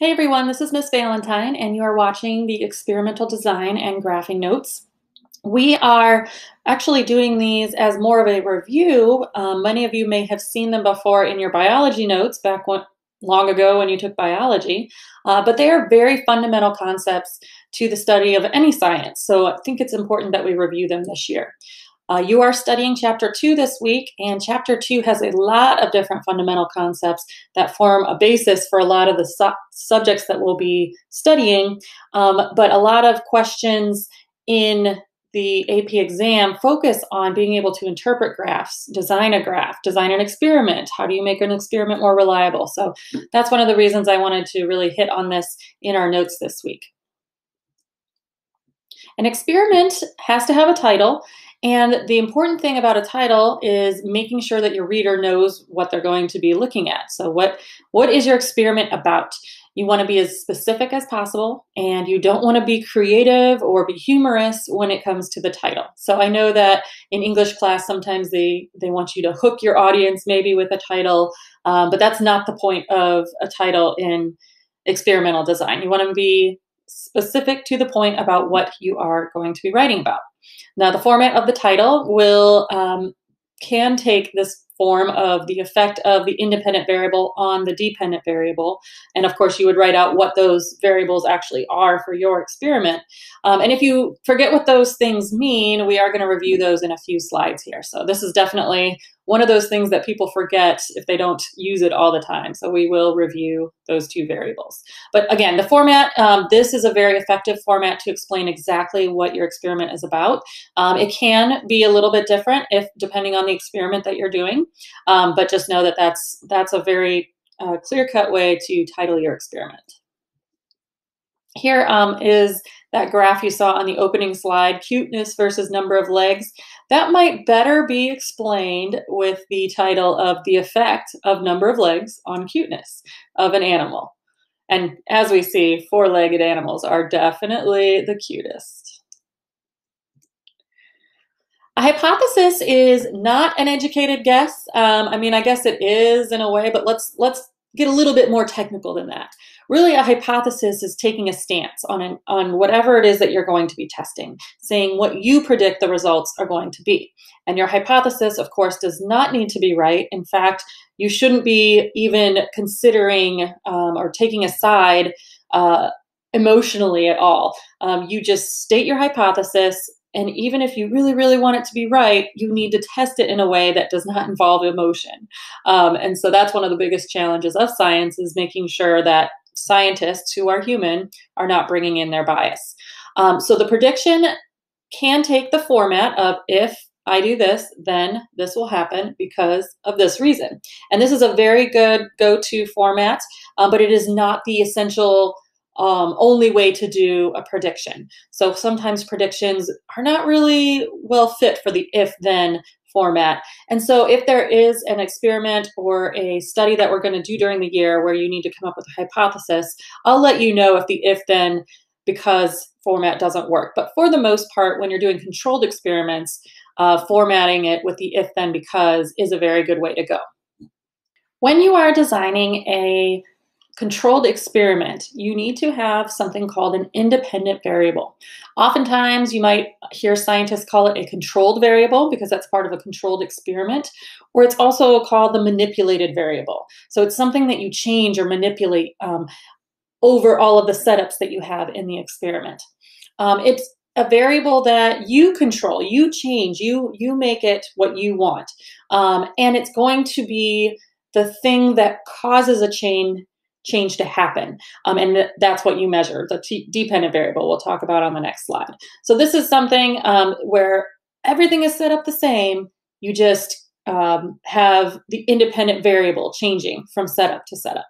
Hey everyone, this is Miss Valentine, and you are watching the experimental design and graphing notes. We are actually doing these as more of a review. Um, many of you may have seen them before in your biology notes back when, long ago when you took biology, uh, but they are very fundamental concepts to the study of any science. So I think it's important that we review them this year. Uh, you are studying chapter two this week, and chapter two has a lot of different fundamental concepts that form a basis for a lot of the su subjects that we'll be studying. Um, but a lot of questions in the AP exam focus on being able to interpret graphs, design a graph, design an experiment. How do you make an experiment more reliable? So that's one of the reasons I wanted to really hit on this in our notes this week. An experiment has to have a title, and the important thing about a title is making sure that your reader knows what they're going to be looking at. So what, what is your experiment about? You want to be as specific as possible, and you don't want to be creative or be humorous when it comes to the title. So I know that in English class, sometimes they, they want you to hook your audience maybe with a title, um, but that's not the point of a title in experimental design. You want to be specific to the point about what you are going to be writing about. Now, the format of the title will um, can take this form of the effect of the independent variable on the dependent variable. And of course, you would write out what those variables actually are for your experiment. Um, and if you forget what those things mean, we are going to review those in a few slides here. So this is definitely one of those things that people forget if they don't use it all the time. So we will review those two variables. But again, the format, um, this is a very effective format to explain exactly what your experiment is about. Um, it can be a little bit different if depending on the experiment that you're doing, um, but just know that that's, that's a very uh, clear-cut way to title your experiment. Here um, is that graph you saw on the opening slide, cuteness versus number of legs. That might better be explained with the title of the effect of number of legs on cuteness of an animal. And as we see, four-legged animals are definitely the cutest. A hypothesis is not an educated guess. Um, I mean, I guess it is in a way, but let's let's get a little bit more technical than that. Really, a hypothesis is taking a stance on, an, on whatever it is that you're going to be testing, saying what you predict the results are going to be. And your hypothesis, of course, does not need to be right. In fact, you shouldn't be even considering um, or taking a side uh, emotionally at all. Um, you just state your hypothesis and even if you really, really want it to be right, you need to test it in a way that does not involve emotion. Um, and so that's one of the biggest challenges of science is making sure that scientists who are human are not bringing in their bias. Um, so the prediction can take the format of if I do this, then this will happen because of this reason. And this is a very good go-to format, um, but it is not the essential um, only way to do a prediction. So sometimes predictions are not really well fit for the if then format. And so if there is an experiment or a study that we're going to do during the year where you need to come up with a hypothesis, I'll let you know if the if then because format doesn't work. But for the most part, when you're doing controlled experiments, uh, formatting it with the if then because is a very good way to go. When you are designing a controlled experiment, you need to have something called an independent variable. Oftentimes, you might hear scientists call it a controlled variable because that's part of a controlled experiment, or it's also called the manipulated variable. So it's something that you change or manipulate um, over all of the setups that you have in the experiment. Um, it's a variable that you control, you change, you you make it what you want, um, and it's going to be the thing that causes a chain change to happen. Um, and th that's what you measure, the dependent variable we'll talk about on the next slide. So this is something um, where everything is set up the same, you just um, have the independent variable changing from setup to setup.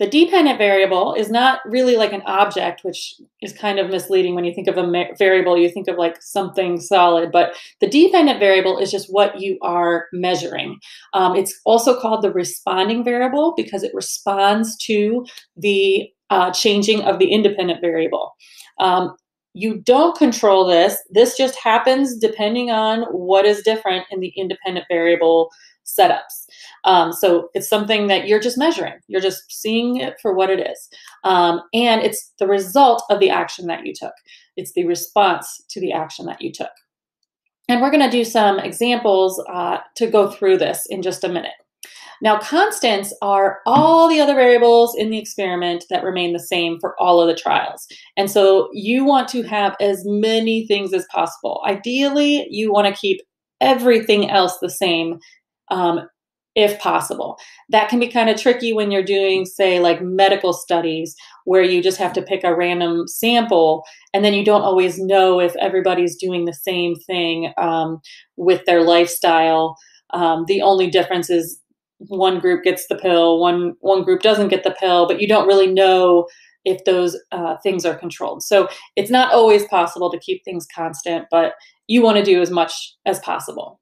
The dependent variable is not really like an object, which is kind of misleading when you think of a variable, you think of like something solid, but the dependent variable is just what you are measuring. Um, it's also called the responding variable because it responds to the uh, changing of the independent variable. Um, you don't control this. This just happens depending on what is different in the independent variable setups. Um, so it's something that you're just measuring. You're just seeing it for what it is. Um, and it's the result of the action that you took. It's the response to the action that you took. And we're going to do some examples uh, to go through this in just a minute. Now, constants are all the other variables in the experiment that remain the same for all of the trials. And so you want to have as many things as possible. Ideally, you want to keep everything else the same um, if possible. That can be kind of tricky when you're doing, say, like medical studies, where you just have to pick a random sample and then you don't always know if everybody's doing the same thing um, with their lifestyle. Um, the only difference is one group gets the pill, one one group doesn't get the pill, but you don't really know if those uh, things are controlled. So it's not always possible to keep things constant, but you want to do as much as possible.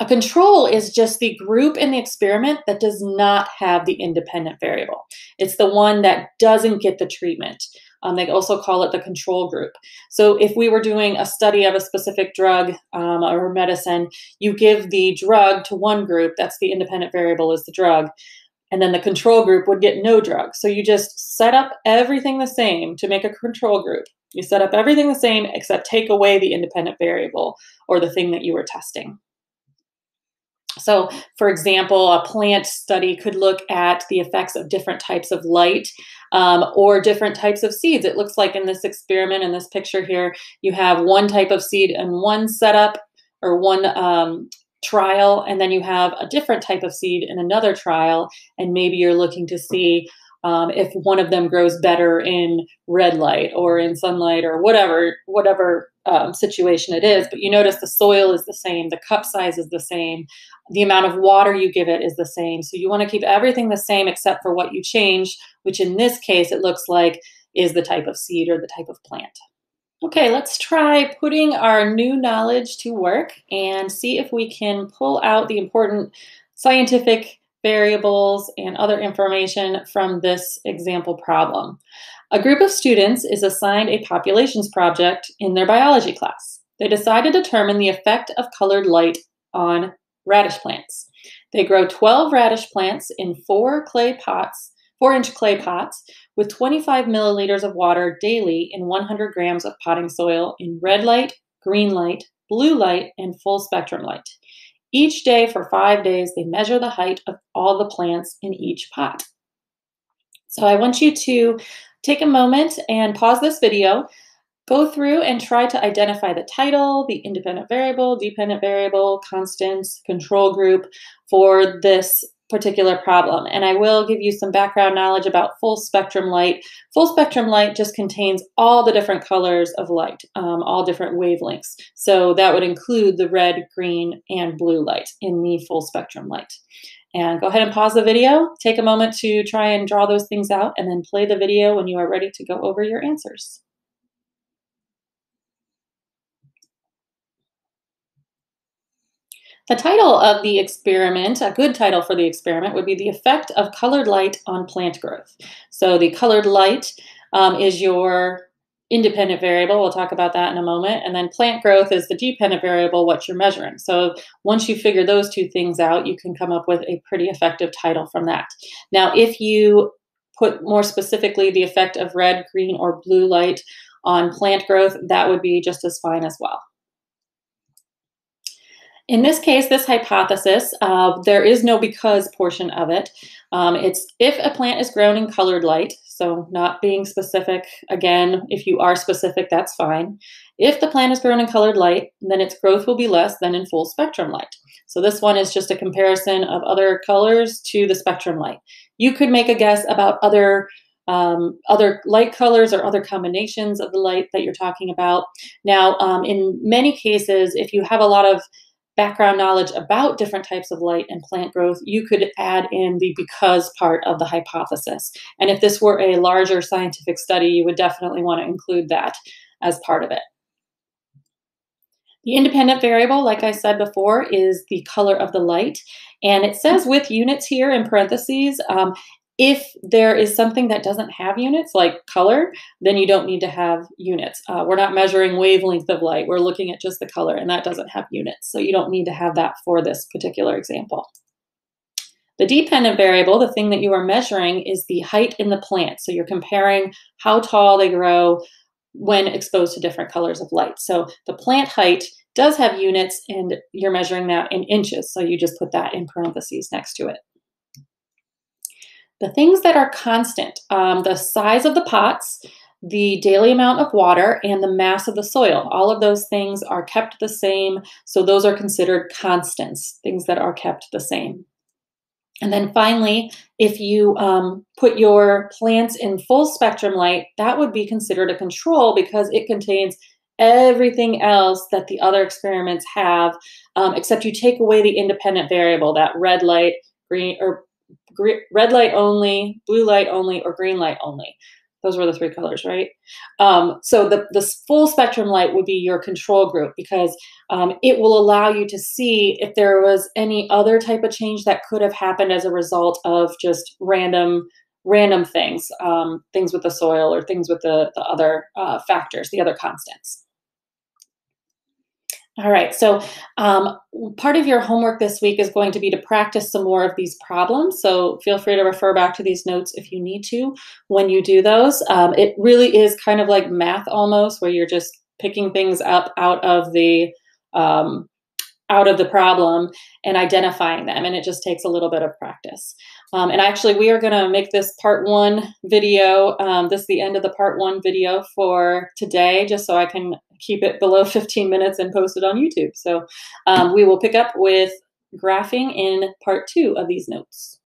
A control is just the group in the experiment that does not have the independent variable. It's the one that doesn't get the treatment. Um, they also call it the control group. So if we were doing a study of a specific drug um, or medicine, you give the drug to one group, that's the independent variable is the drug, and then the control group would get no drug. So you just set up everything the same to make a control group. You set up everything the same except take away the independent variable or the thing that you were testing. So, for example, a plant study could look at the effects of different types of light um, or different types of seeds. It looks like in this experiment, in this picture here, you have one type of seed in one setup or one um, trial, and then you have a different type of seed in another trial, and maybe you're looking to see um, if one of them grows better in red light or in sunlight or whatever whatever um, situation it is. But you notice the soil is the same, the cup size is the same, the amount of water you give it is the same. So you want to keep everything the same except for what you change, which in this case it looks like is the type of seed or the type of plant. Okay, let's try putting our new knowledge to work and see if we can pull out the important scientific variables, and other information from this example problem. A group of students is assigned a populations project in their biology class. They decide to determine the effect of colored light on radish plants. They grow 12 radish plants in four clay pots, four inch clay pots, with 25 milliliters of water daily in 100 grams of potting soil in red light, green light, blue light, and full spectrum light. Each day for five days, they measure the height of all the plants in each pot. So I want you to take a moment and pause this video, go through and try to identify the title, the independent variable, dependent variable, constants, control group for this particular problem. And I will give you some background knowledge about full spectrum light. Full spectrum light just contains all the different colors of light, um, all different wavelengths. So that would include the red, green, and blue light in the full spectrum light. And go ahead and pause the video, take a moment to try and draw those things out, and then play the video when you are ready to go over your answers. The title of the experiment, a good title for the experiment, would be The Effect of Colored Light on Plant Growth. So the colored light um, is your independent variable. We'll talk about that in a moment. And then plant growth is the dependent variable, what you're measuring. So once you figure those two things out, you can come up with a pretty effective title from that. Now, if you put more specifically the effect of red, green, or blue light on plant growth, that would be just as fine as well. In this case, this hypothesis, uh, there is no because portion of it. Um, it's if a plant is grown in colored light, so not being specific, again, if you are specific, that's fine. If the plant is grown in colored light, then its growth will be less than in full spectrum light. So this one is just a comparison of other colors to the spectrum light. You could make a guess about other um, other light colors or other combinations of the light that you're talking about. Now, um, in many cases, if you have a lot of background knowledge about different types of light and plant growth, you could add in the because part of the hypothesis. And if this were a larger scientific study, you would definitely want to include that as part of it. The independent variable, like I said before, is the color of the light. And it says with units here in parentheses, um, if there is something that doesn't have units, like color, then you don't need to have units. Uh, we're not measuring wavelength of light. We're looking at just the color, and that doesn't have units. So you don't need to have that for this particular example. The dependent variable, the thing that you are measuring, is the height in the plant. So you're comparing how tall they grow when exposed to different colors of light. So the plant height does have units, and you're measuring that in inches. So you just put that in parentheses next to it. The things that are constant, um, the size of the pots, the daily amount of water, and the mass of the soil. All of those things are kept the same. So those are considered constants, things that are kept the same. And then finally, if you um, put your plants in full spectrum light, that would be considered a control because it contains everything else that the other experiments have, um, except you take away the independent variable, that red light, green, or red light only, blue light only, or green light only. Those were the three colors, right? Um, so the, the full spectrum light would be your control group because um, it will allow you to see if there was any other type of change that could have happened as a result of just random random things, um, things with the soil or things with the, the other uh, factors, the other constants. All right, so um, part of your homework this week is going to be to practice some more of these problems. So feel free to refer back to these notes if you need to when you do those. Um, it really is kind of like math almost, where you're just picking things up out of the um, out of the problem and identifying them, and it just takes a little bit of practice. Um, and actually, we are going to make this part one video. Um, this is the end of the part one video for today, just so I can keep it below 15 minutes and post it on YouTube. So um, we will pick up with graphing in part two of these notes.